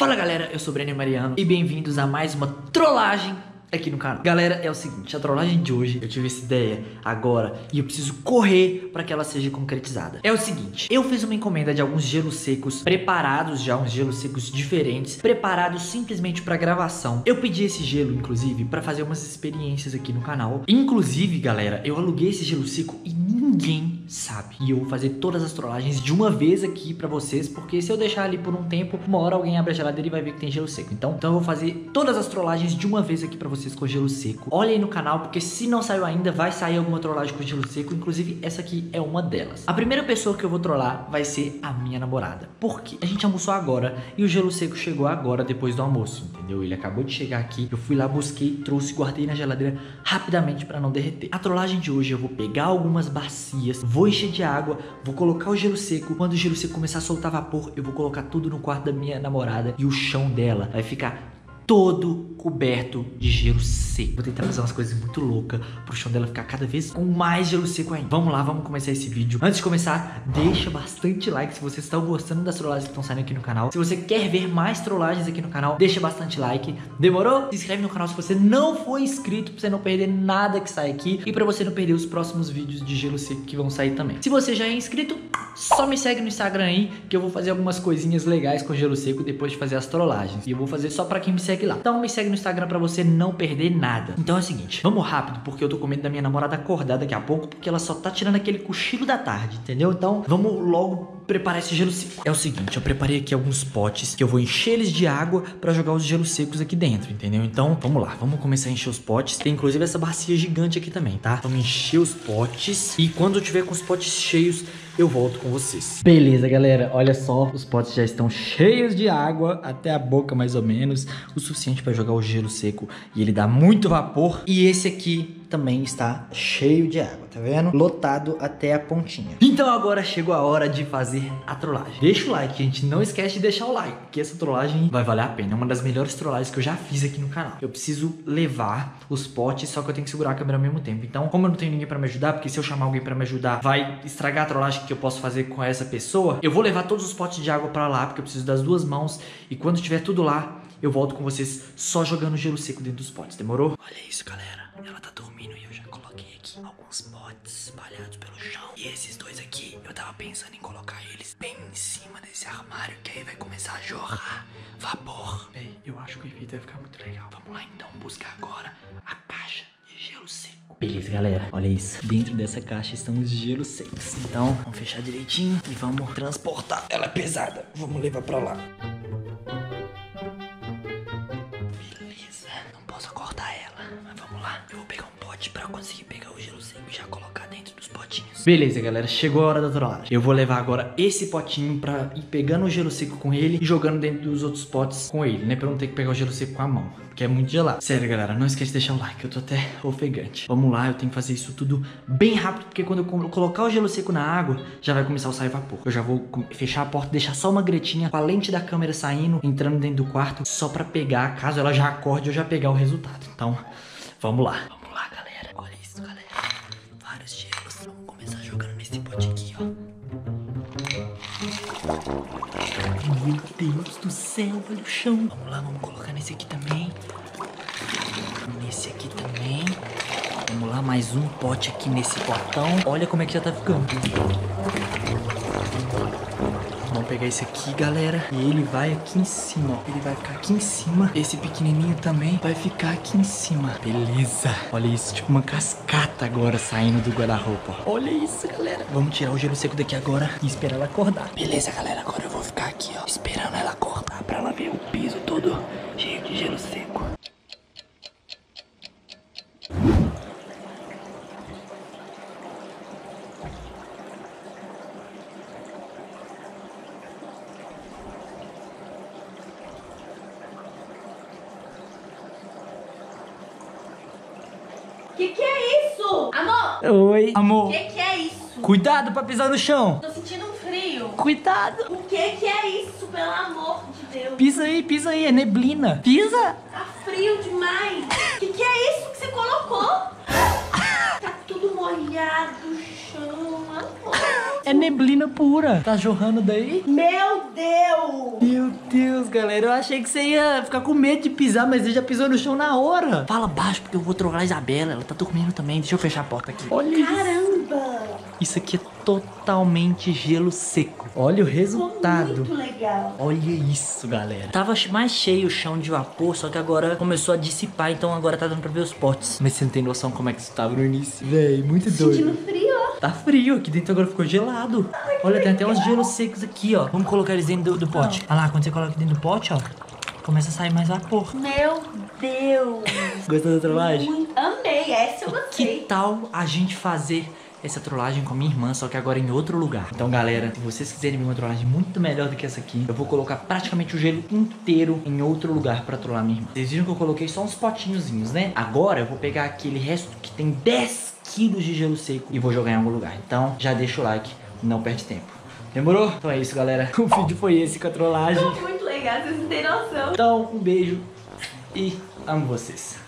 Fala galera, eu sou o Breno Mariano e bem-vindos a mais uma trollagem aqui no canal. Galera, é o seguinte, a trollagem de hoje, eu tive essa ideia agora e eu preciso correr para que ela seja concretizada. É o seguinte, eu fiz uma encomenda de alguns gelos secos preparados já, uns gelos secos diferentes, preparados simplesmente para gravação. Eu pedi esse gelo, inclusive, para fazer umas experiências aqui no canal. Inclusive, galera, eu aluguei esse gelo seco e ninguém sabe. E eu vou fazer todas as trollagens de uma vez aqui pra vocês, porque se eu deixar ali por um tempo, uma hora alguém abre a geladeira e vai ver que tem gelo seco. Então, então eu vou fazer todas as trollagens de uma vez aqui pra vocês com gelo seco. Olha aí no canal, porque se não saiu ainda, vai sair alguma trollagem com gelo seco. Inclusive, essa aqui é uma delas. A primeira pessoa que eu vou trollar vai ser a minha namorada. Por quê? A gente almoçou agora e o gelo seco chegou agora, depois do almoço, entendeu? Ele acabou de chegar aqui, eu fui lá, busquei, trouxe, guardei na geladeira rapidamente pra não derreter. A trollagem de hoje eu vou pegar algumas bacias, vou encher de água, vou colocar o gelo seco. Quando o gelo seco começar a soltar vapor, eu vou colocar tudo no quarto da minha namorada e o chão dela vai ficar todo coberto de gelo seco. Vou tentar fazer umas coisas muito loucas pro chão dela ficar cada vez com mais gelo seco ainda. Vamos lá, vamos começar esse vídeo. Antes de começar, deixa bastante like se você está gostando das trollagens que estão saindo aqui no canal. Se você quer ver mais trollagens aqui no canal, deixa bastante like. Demorou? Se inscreve no canal se você não for inscrito pra você não perder nada que sai aqui e pra você não perder os próximos vídeos de gelo seco que vão sair também. Se você já é inscrito, só me segue no Instagram aí que eu vou fazer algumas coisinhas legais com gelo seco depois de fazer as trollagens. E eu vou fazer só pra quem me segue segue lá. Então me segue no Instagram para você não perder nada. Então é o seguinte, vamos rápido, porque eu tô com medo da minha namorada acordar daqui a pouco, porque ela só tá tirando aquele cochilo da tarde, entendeu? Então vamos logo preparar esse gelo seco. É o seguinte, eu preparei aqui alguns potes que eu vou encher eles de água para jogar os gelos secos aqui dentro, entendeu? Então vamos lá, vamos começar a encher os potes. Tem inclusive essa bacia gigante aqui também, tá? Vamos encher os potes e quando eu tiver com os potes cheios, eu volto com vocês. Beleza, galera, olha só, os potes já estão cheios de água, até a boca mais ou menos, o suficiente para jogar o gelo seco e ele dá muito vapor. E esse aqui também está cheio de água, tá vendo? Lotado até a pontinha. Então agora chegou a hora de fazer a trollagem. Deixa o like, gente, não esquece de deixar o like, porque essa trollagem vai valer a pena. É uma das melhores trollagens que eu já fiz aqui no canal. Eu preciso levar os potes, só que eu tenho que segurar a câmera ao mesmo tempo. Então, como eu não tenho ninguém para me ajudar, porque se eu chamar alguém para me ajudar, vai estragar a trollagem que eu posso fazer com essa pessoa, eu vou levar todos os potes de água para lá, porque eu preciso das duas mãos. E quando tiver tudo lá, eu volto com vocês só jogando gelo seco dentro dos potes, demorou? Olha isso, galera. Ela tá dormindo e eu já coloquei aqui alguns potes espalhados pelo chão. E esses dois aqui, eu tava pensando em colocar eles bem em cima desse armário, que aí vai começar a jorrar vapor. Ei, eu acho que o efeito vai ficar muito legal. Vamos lá então buscar agora a caixa de gelo seco. Beleza, galera, olha isso. Dentro dessa caixa estão os gelos secos. Então, vamos fechar direitinho e vamos transportar. Ela é pesada, vamos levar pra lá. Pra conseguir pegar o gelo seco e já colocar potinhos. Beleza, galera, chegou a hora da trollagem. Eu vou levar agora esse potinho pra ir pegando o gelo seco com ele e jogando dentro dos outros potes com ele, né? Pra não ter que pegar o gelo seco com a mão, porque é muito gelado. Sério, galera, não esquece de deixar o like, eu tô até ofegante. Vamos lá, eu tenho que fazer isso tudo bem rápido, porque quando eu colocar o gelo seco na água, já vai começar a sair vapor. Eu já vou fechar a porta, deixar só uma gretinha com a lente da câmera saindo, entrando dentro do quarto, só pra pegar, caso ela já acorde, eu já pegar o resultado. Então, vamos lá. Meu Deus do céu, olha o chão. Vamos lá, vamos colocar nesse aqui também. Nesse aqui também. Vamos lá, mais um pote aqui nesse potão. Olha como é que já tá ficando. Vamos pegar esse aqui, galera. E ele vai aqui em cima, ó. Ele vai ficar aqui em cima. Esse pequenininho também vai ficar aqui em cima. Beleza. Olha isso, tipo uma cascata agora saindo do guarda-roupa. Olha isso, galera. Vamos tirar o gelo seco daqui agora e esperar ela acordar. Beleza, galera. Agora eu vou ficar aqui, ó, esperando ela acordar pra ela ver o piso todo cheio de gelo seco. Que que é isso? Amor! Oi. Amor. Que que é isso? Cuidado pra pisar no chão. Tô sentindo um frio. Cuidado. O que que é isso, pelo amor de Deus? Pisa aí, pisa aí, é neblina. Pisa. Tá frio demais. Que É neblina pura. Tá jorrando daí? Meu Deus! Meu Deus, galera. Eu achei que você ia ficar com medo de pisar, mas você já pisou no chão na hora. Fala baixo, porque eu vou trollar a Isabela. Ela tá dormindo também. Deixa eu fechar a porta aqui. Olha isso. Caramba! Isso aqui é totalmente gelo seco. Olha o Ficou resultado. muito legal. Olha isso, galera. Tava mais cheio o chão de vapor, só que agora começou a dissipar, então agora tá dando pra ver os potes. Mas você não tem noção como é que isso tava no início. Véi, muito Sentindo frio. Tá frio, aqui dentro agora ficou gelado. Olha, tem até uns gelos secos aqui, ó. Vamos colocar eles dentro do, do pote. Olha lá, quando você coloca dentro do pote, ó, começa a sair mais vapor. Meu Deus! Gostou da trollagem? Muito- Amei, essa eu Que gostei. tal a gente fazer essa trollagem com a minha irmã, só que agora em outro lugar? Então, galera, se vocês quiserem ver uma trollagem muito melhor do que essa aqui, eu vou colocar praticamente o gelo inteiro em outro lugar pra trollar minha irmã. Vocês viram que eu coloquei só uns potinhozinhos, né? Agora eu vou pegar aquele resto que tem 10 quilos de gelo seco e vou jogar em algum lugar. Então, já deixa o like, não perde tempo. Demorou? Então é isso, galera. O vídeo foi esse com a trollagem. Muito legal, vocês não têm noção. Então, um beijo e amo vocês.